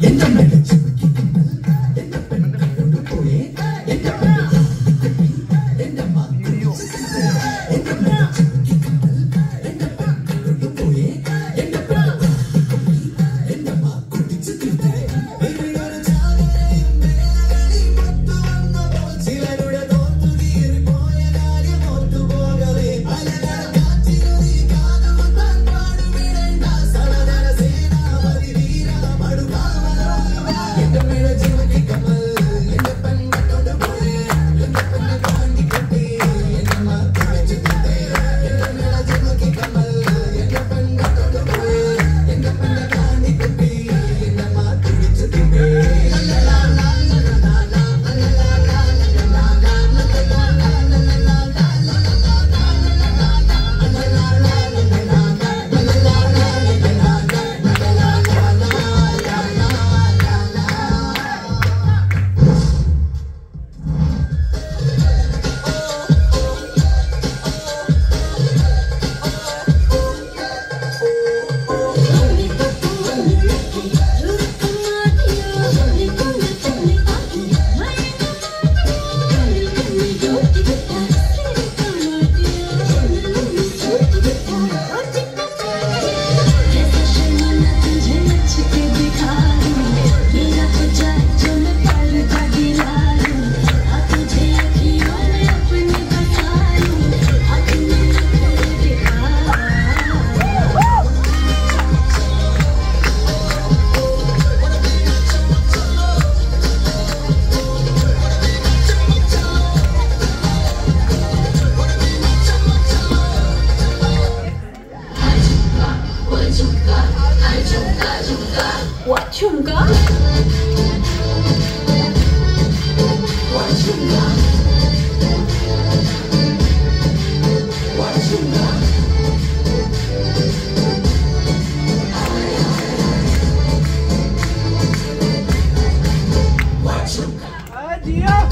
严正面对生。 흉가? 어디야?